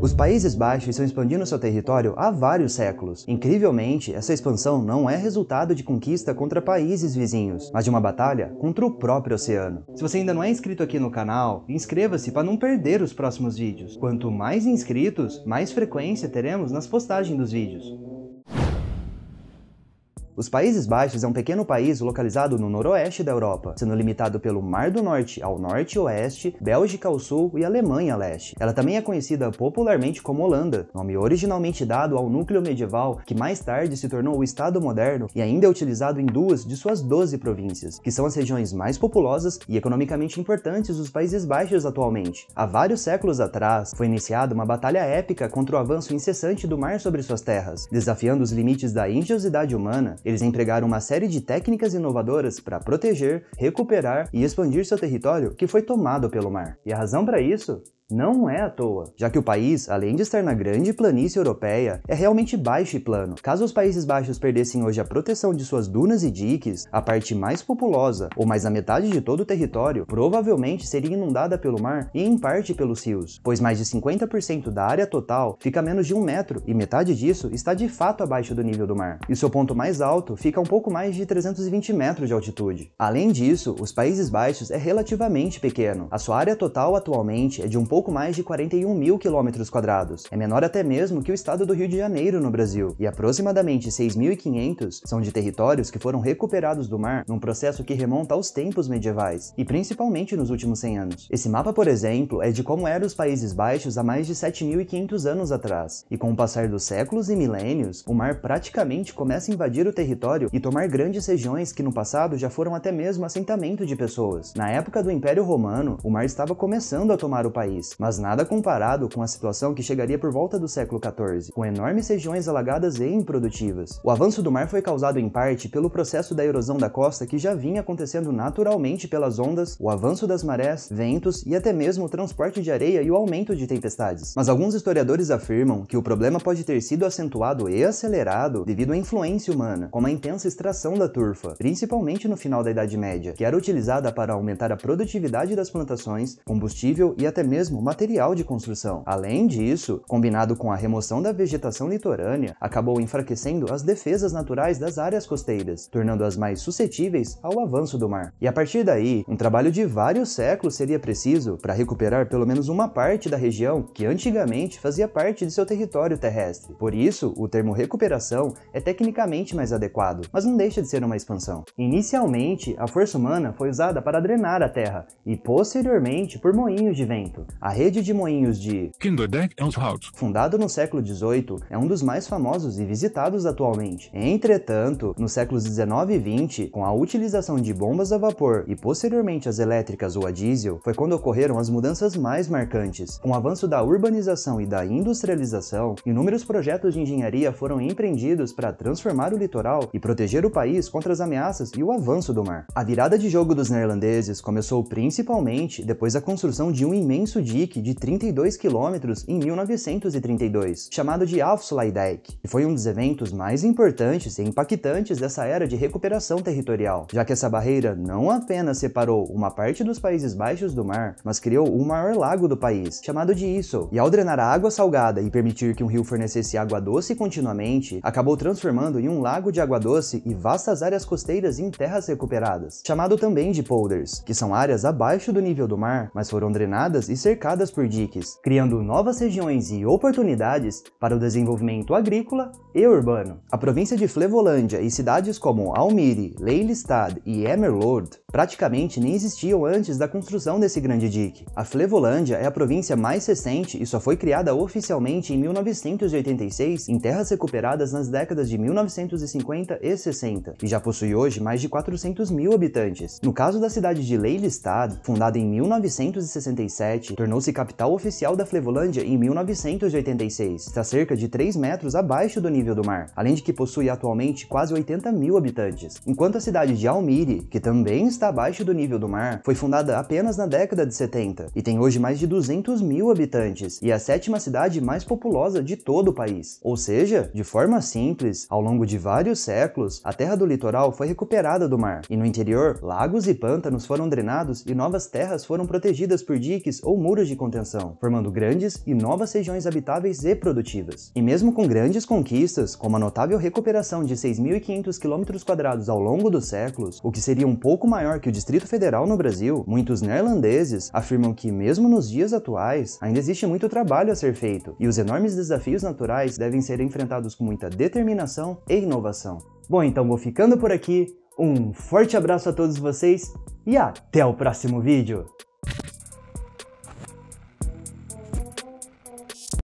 Os Países Baixos estão expandindo seu território há vários séculos. Incrivelmente, essa expansão não é resultado de conquista contra países vizinhos, mas de uma batalha contra o próprio oceano. Se você ainda não é inscrito aqui no canal, inscreva-se para não perder os próximos vídeos. Quanto mais inscritos, mais frequência teremos nas postagens dos vídeos. Os Países Baixos é um pequeno país localizado no noroeste da Europa, sendo limitado pelo Mar do Norte ao norte e oeste, Bélgica ao sul e Alemanha a leste. Ela também é conhecida popularmente como Holanda, nome originalmente dado ao núcleo medieval que mais tarde se tornou o Estado moderno e ainda é utilizado em duas de suas 12 províncias, que são as regiões mais populosas e economicamente importantes dos Países Baixos atualmente. Há vários séculos atrás, foi iniciada uma batalha épica contra o avanço incessante do mar sobre suas terras, desafiando os limites da engenhosidade humana eles empregaram uma série de técnicas inovadoras para proteger, recuperar e expandir seu território que foi tomado pelo mar. E a razão para isso não é à toa, já que o país, além de estar na grande planície europeia, é realmente baixo e plano. Caso os Países Baixos perdessem hoje a proteção de suas dunas e diques, a parte mais populosa, ou mais da metade de todo o território, provavelmente seria inundada pelo mar e em parte pelos rios, pois mais de 50% da área total fica a menos de um metro e metade disso está de fato abaixo do nível do mar. E seu ponto mais alto fica a um pouco mais de 320 metros de altitude. Além disso, os Países Baixos é relativamente pequeno. A sua área total atualmente é de um pouco mais de 41 mil quilômetros quadrados. É menor até mesmo que o estado do Rio de Janeiro no Brasil, e aproximadamente 6.500 são de territórios que foram recuperados do mar num processo que remonta aos tempos medievais, e principalmente nos últimos 100 anos. Esse mapa, por exemplo, é de como eram os Países Baixos há mais de 7.500 anos atrás, e com o passar dos séculos e milênios, o mar praticamente começa a invadir o território e tomar grandes regiões que no passado já foram até mesmo assentamento de pessoas. Na época do Império Romano, o mar estava começando a tomar o país, mas nada comparado com a situação que chegaria por volta do século XIV, com enormes regiões alagadas e improdutivas. O avanço do mar foi causado em parte pelo processo da erosão da costa que já vinha acontecendo naturalmente pelas ondas, o avanço das marés, ventos e até mesmo o transporte de areia e o aumento de tempestades. Mas alguns historiadores afirmam que o problema pode ter sido acentuado e acelerado devido à influência humana, como a intensa extração da turfa, principalmente no final da Idade Média, que era utilizada para aumentar a produtividade das plantações, combustível e até mesmo mesmo material de construção. Além disso, combinado com a remoção da vegetação litorânea, acabou enfraquecendo as defesas naturais das áreas costeiras, tornando-as mais suscetíveis ao avanço do mar. E a partir daí, um trabalho de vários séculos seria preciso para recuperar pelo menos uma parte da região que antigamente fazia parte de seu território terrestre. Por isso, o termo recuperação é tecnicamente mais adequado, mas não deixa de ser uma expansão. Inicialmente, a força humana foi usada para drenar a terra e posteriormente por moinhos de vento. A rede de moinhos de Kinderdijk Elshout, fundado no século XVIII, é um dos mais famosos e visitados atualmente. Entretanto, nos séculos XIX e XX, com a utilização de bombas a vapor e posteriormente as elétricas ou a diesel, foi quando ocorreram as mudanças mais marcantes. Com o avanço da urbanização e da industrialização, inúmeros projetos de engenharia foram empreendidos para transformar o litoral e proteger o país contra as ameaças e o avanço do mar. A virada de jogo dos neerlandeses começou principalmente depois da construção de um imenso de 32 quilômetros em 1932, chamado de Afsluitdijk, e foi um dos eventos mais importantes e impactantes dessa era de recuperação territorial, já que essa barreira não apenas separou uma parte dos Países Baixos do mar, mas criou o maior lago do país, chamado de Issel, e ao drenar a água salgada e permitir que um rio fornecesse água doce continuamente, acabou transformando em um lago de água doce e vastas áreas costeiras em terras recuperadas, chamado também de polders, que são áreas abaixo do nível do mar, mas foram drenadas e cercadas cercadas por diques, criando novas regiões e oportunidades para o desenvolvimento agrícola e urbano. A província de Flevolândia e cidades como Almere, Lelystad e Emmeloord praticamente nem existiam antes da construção desse grande dique. A Flevolândia é a província mais recente e só foi criada oficialmente em 1986 em terras recuperadas nas décadas de 1950 e 60 e já possui hoje mais de 400 mil habitantes. No caso da cidade de Lelystad, fundada em 1967, tornou-se capital oficial da Flevolândia em 1986. Está cerca de 3 metros abaixo do nível do mar, além de que possui atualmente quase 80 mil habitantes. Enquanto a cidade de Almere, que também está abaixo do nível do mar, foi fundada apenas na década de 70 e tem hoje mais de 200 mil habitantes e é a sétima cidade mais populosa de todo o país. Ou seja, de forma simples, ao longo de vários séculos, a terra do litoral foi recuperada do mar e no interior, lagos e pântanos foram drenados e novas terras foram protegidas por diques ou de contenção, formando grandes e novas regiões habitáveis e produtivas. E mesmo com grandes conquistas, como a notável recuperação de 6.500 km ao longo dos séculos, o que seria um pouco maior que o Distrito Federal no Brasil, muitos neerlandeses afirmam que, mesmo nos dias atuais, ainda existe muito trabalho a ser feito e os enormes desafios naturais devem ser enfrentados com muita determinação e inovação. Bom, então vou ficando por aqui. Um forte abraço a todos vocês e até o próximo vídeo!